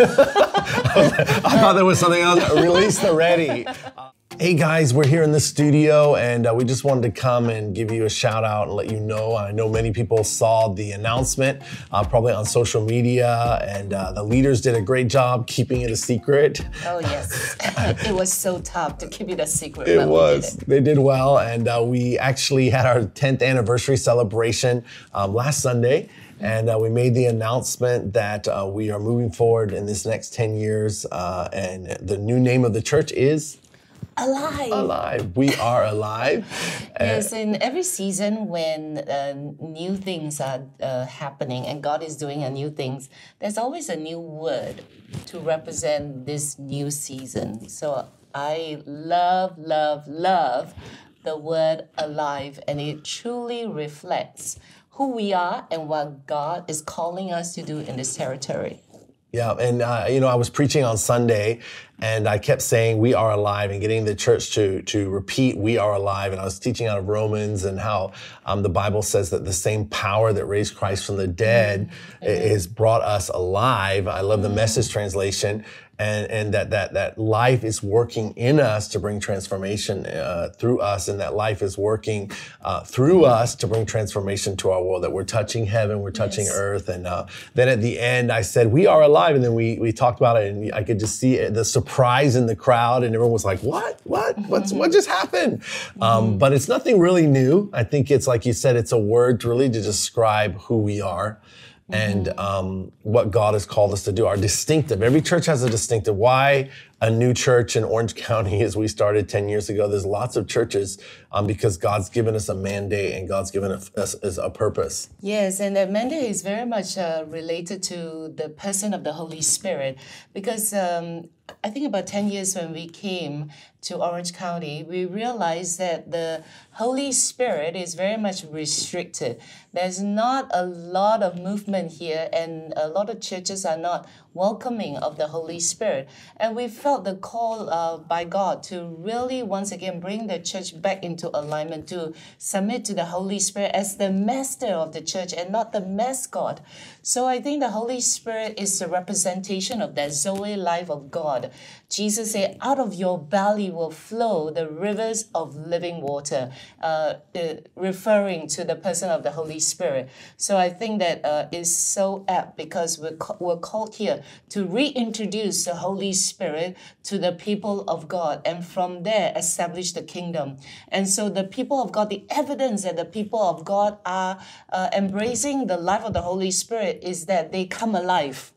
I thought there was something else. Release the ready. Hey guys, we're here in the studio and uh, we just wanted to come and give you a shout out and let you know. I know many people saw the announcement, uh, probably on social media, and uh, the leaders did a great job keeping it a secret. Oh, yes. it was so tough to keep it a secret. It was. did it. They did well, and uh, we actually had our 10th anniversary celebration um, last Sunday. And uh, we made the announcement that uh, we are moving forward in this next 10 years. Uh, and the new name of the church is Alive. Alive. We are alive. Yes, in every season when uh, new things are uh, happening and God is doing a new things, there's always a new word to represent this new season. So I love, love, love the word alive, and it truly reflects who we are and what God is calling us to do in this territory. Yeah, and uh, you know, I was preaching on Sunday, and I kept saying "We are alive" and getting the church to to repeat "We are alive." And I was teaching out of Romans and how um, the Bible says that the same power that raised Christ from the dead is brought us alive. I love the Message translation. And, and that, that, that life is working in us to bring transformation uh, through us, and that life is working uh, through us to bring transformation to our world. That we're touching heaven, we're touching Yes. earth, and uh, then at the end, I said, "We are alive," and then we we talked about it, and I could just see the surprise in the crowd, and everyone was like, "What? What? What's what just happened?" Um, but it's nothing really new. I think it's like you said, it's a word really to describe who we are. And um, what God has called us to do, our distinctive. Every church has a distinctive. Why a new church in Orange County as we started 10 years ago? There's lots of churches um, because God's given us a mandate and God's given us, a purpose. Yes, and the mandate is very much uh, related to the person of the Holy Spirit because um, I think about 10 years when we came to Orange County, we realized that the Holy Spirit is very much restricted. There's not a lot of movement here, and a lot of churches are not welcoming of the Holy Spirit. And we felt the call uh, by God to really once again bring the church back into alignment, to submit to the Holy Spirit as the master of the church and not the mascot. So I think the Holy Spirit is the representation of that Zoe life of God. Jesus said, out of your belly will flow the rivers of living water, uh, uh, referring to the person of the Holy Spirit. So I think that uh, is so apt because we're, we're called here to reintroduce the Holy Spirit to the people of God and from there establish the kingdom. And so the people of God, the evidence that the people of God are uh, embracing the life of the Holy Spirit is that they come alive.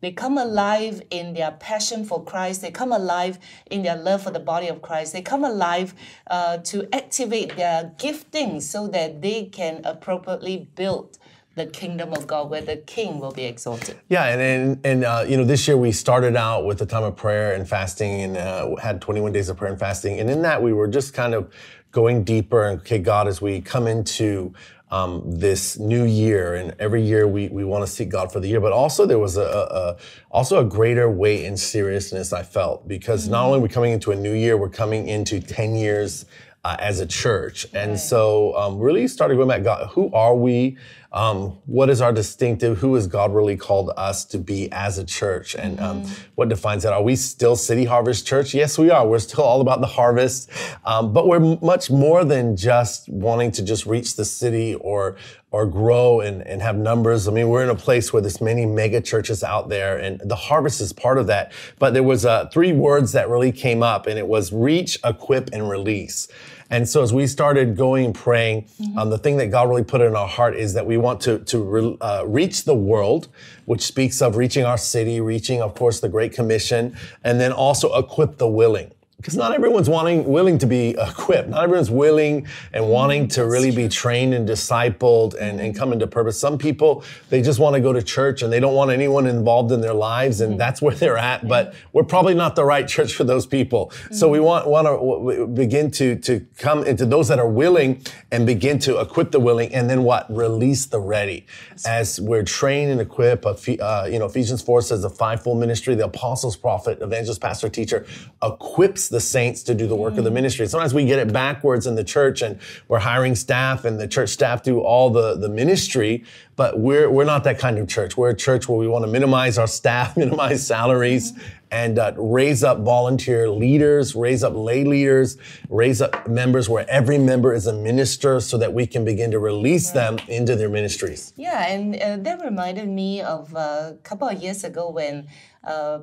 They come alive in their passion for Christ. They come alive in their love for the body of Christ. They come alive uh, to activate their giftings so that they can appropriately build the kingdom of God where the king will be exalted. Yeah, and and, and uh, you know, this year we started out with a time of prayer and fasting, and uh, had 21 days of prayer and fasting, and in that we were just kind of going deeper. And okay, God, as we come into um, this new year, and every year we we want to seek God for the year, but also there was a, a, also a greater weight and seriousness I felt because not only we're we coming into a new year, we're coming into 10 years. Uh, as a church, and so um, really started going back. God, who are we? Um, what is our distinctive? Who has God really called us to be as a church? And um, what defines that? Are we still City Harvest Church? Yes, we are. We're still all about the harvest, um, but we're much more than just wanting to just reach the city or or grow and, and have numbers. I mean, we're in a place where there's many mega churches out there, and the harvest is part of that. But there was uh, three words that really came up, and it was reach, equip, and release. And so as we started going and praying, um, the thing that God really put in our heart is that we want to, to re- uh, reach the world, which speaks of reaching our city, reaching, of course, the Great Commission, and then also equip the willing. Because not everyone's wanting, willing to be equipped. Not everyone's willing and wanting to really be trained and discipled and, and come into purpose. Some people, they just want to go to church and they don't want anyone involved in their lives, and that's where they're at. But we're probably not the right church for those people. So we want, want to begin to, to come into those that are willing and begin to equip the willing, and then what? Release the ready. As we're trained and equipped, uh, uh, you know, Ephesians 4 says the fivefold ministry, the apostles, prophet, evangelist, pastor, teacher, equips the saints to do the work of the ministry. Sometimes we get it backwards in the church and we're hiring staff and the church staff do all the, the ministry, but we're, we're not that kind of church. We're a church where we want to minimize our staff, minimize salaries, and uh, raise up volunteer leaders, raise up lay leaders, raise up members where every member is a minister so that we can begin to release them into their ministries. Yeah, and uh, that reminded me of uh, a couple of years ago when uh,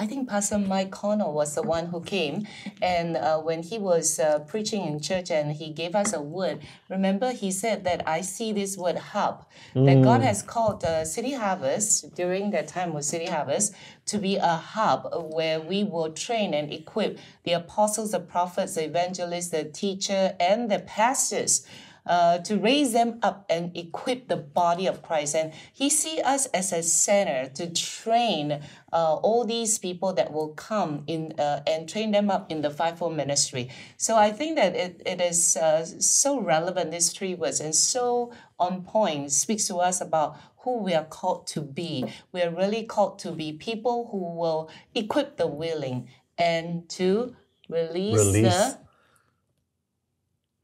I think Pastor Mike Connell was the one who came, and uh, when he was uh, preaching in church and he gave us a word, remember he said that I see this word hub, that God has called uh, City Harvest during that time with City Harvest to be a hub where we will train and equip the apostles, the prophets, the evangelists, the teacher, and the pastors uh, to raise them up and equip the body of Christ. And he see us as a center to train uh, all these people that will come in uh, and train them up in the fivefold ministry. So I think that it, it is uh, so relevant, these three words, and so on point, speaks to us about who we are called to be. We are really called to be people who will equip the willing and to release, Release the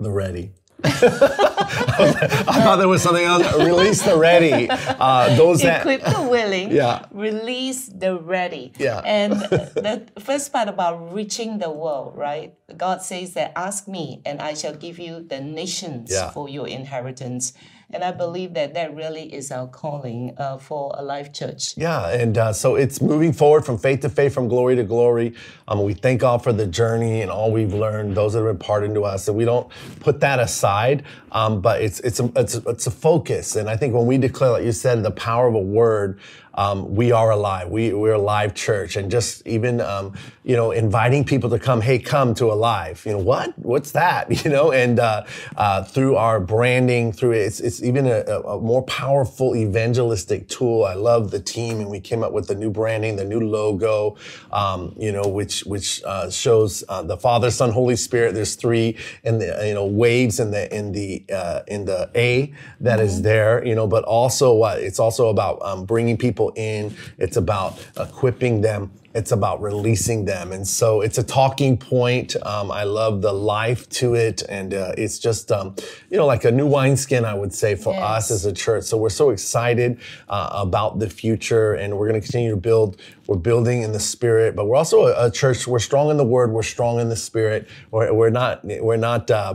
The ready. I thought there was something else. Release the ready. Uh, those that equip the willing, Yeah. release the ready. Yeah. And the first part about reaching the world, right? God says that ask me and I shall give you the nations Yeah. for your inheritance. And I believe that that really is our calling uh, for Alive Church. Yeah, and uh, so it's moving forward from faith to faith, from glory to glory. Um, we thank God for the journey and all we've learned, those that have imparted to us, and we don't put that aside. Um, but it's it's a, it's a, it's a focus, and I think when we declare, like you said, the power of a word, um, we are alive. We we're Alive Church, and just even um, you know inviting people to come. Hey, come to alive. You know what? What's that? You know, and uh, uh, through our branding, through it's it's even a, a more powerful evangelistic tool. I love the team, and we came up with the new branding, the new logo. Um, you know, which which uh, shows uh, the Father, Son, Holy Spirit. There's three, and the you know waves in the in the uh, in the A that is there. You know, but also it's also about um, bringing people in. It's about equipping them. It's about releasing them, and so it's a talking point. Um, I love the life to it, and uh, it's just um, you know like a new wineskin, I would say, for us as a church. So we're so excited uh, about the future, and we're going to continue to build. We're building in the spirit, but we're also a, a church. We're strong in the word. We're strong in the spirit. We're, we're not. We're not. Uh,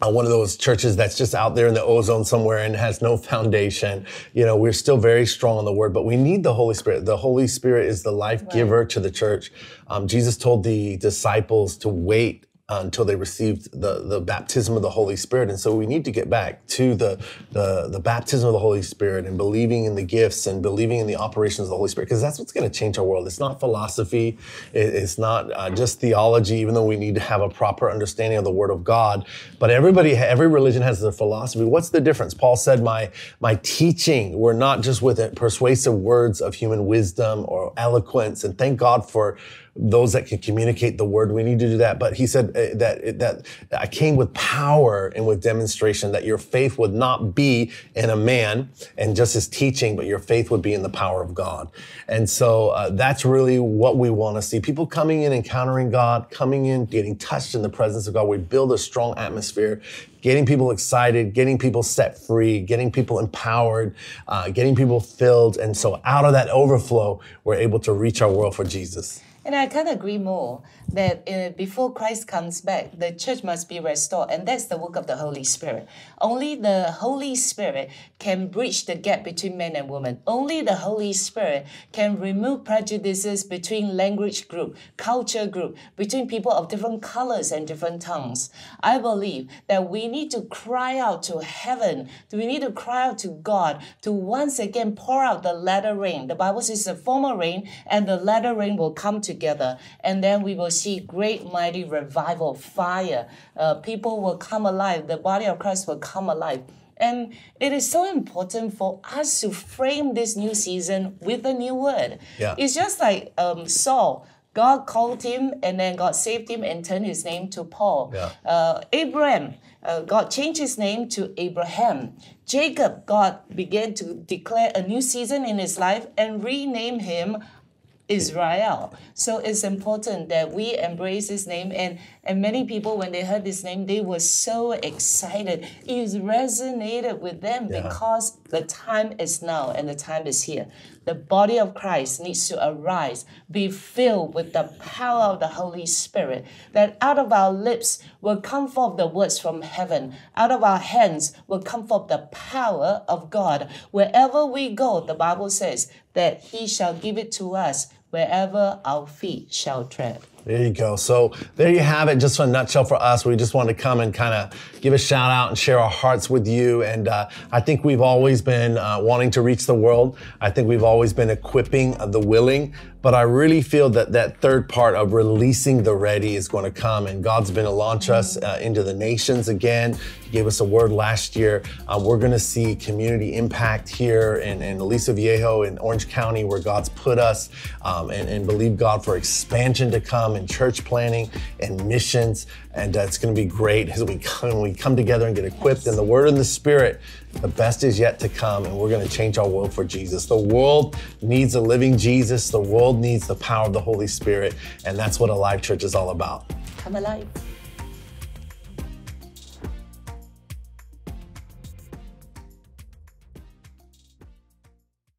uh, one of those churches that's just out there in the ozone somewhere and has no foundation. You know, we're still very strong on the word, but we need the Holy Spirit. The Holy Spirit is the life giver to the church. Um, Jesus told the disciples to wait until they received the, the baptism of the Holy Spirit. And so we need to get back to the, the, the baptism of the Holy Spirit and believing in the gifts and believing in the operations of the Holy Spirit, because that's what's going to change our world. It's not philosophy. It- it's not uh, just theology, even though we need to have a proper understanding of the Word of God. But everybody, every religion has their philosophy. What's the difference? Paul said, my, my teaching were not just with persuasive words of human wisdom or eloquence. And thank God for those that can communicate the word. We need to do that. But he said uh, that that I came with power and with demonstration that your faith would not be in a man and just his teaching, but your faith would be in the power of God. And so uh, that's really what we want to see: people coming in, encountering God, coming in, getting touched in the presence of God. We build a strong atmosphere. Getting people excited, getting people set free, getting people empowered, uh, getting people filled. And so out of that overflow, we're able to reach our world for Jesus. And I can't agree more that uh, before Christ comes back, the church must be restored. And that's the work of the Holy Spirit. Only the Holy Spirit can bridge the gap between men and women. Only the Holy Spirit can remove prejudices between language group, culture group, between people of different colors and different tongues. I believe that we need to cry out to heaven. Do We need to cry out to God to once again pour out the latter rain. The Bible says the former rain and the latter rain will come together. And then we will see great, mighty revival, fire. Uh, people will come alive. The body of Christ will come alive. And it is so important for us to frame this new season with a new word. Yeah. It's just like um, Saul. God called him and then God saved him and turned his name to Paul. Yeah. Uh, Abraham, uh, God changed his name to Abraham. Jacob, God began to declare a new season in his life and rename him Israel. So it's important that we embrace his name. And, and many people, when they heard this name, they were so excited. It resonated with them Yeah. because the time is now and the time is here. The body of Christ needs to arise, be filled with the power of the Holy Spirit, that out of our lips will come forth the words from heaven, out of our hands will come forth the power of God. Wherever we go, the Bible says that He shall give it to us wherever our feet shall tread. There you go. So there you have it. Just a nutshell for us. We just want to come and kind of give a shout out and share our hearts with you. And uh, I think we've always been uh, wanting to reach the world. I think we've always been equipping the willing. But I really feel that that third part of releasing the ready is going to come. And God's going to launch us uh, into the nations again. He gave us a word last year. Uh, we're going to see community impact here in, in Aliso Viejo in Orange County, where God's put us, um, and, and believe God for expansion to come in church planning and missions. And uh, it's going to be great as we come, we come together and get equipped in the Word and the Spirit. The best is yet to come, and we're going to change our world for Jesus. The world needs a living Jesus. The world needs the power of the Holy Spirit, and that's what Alive Church is all about. Come alive.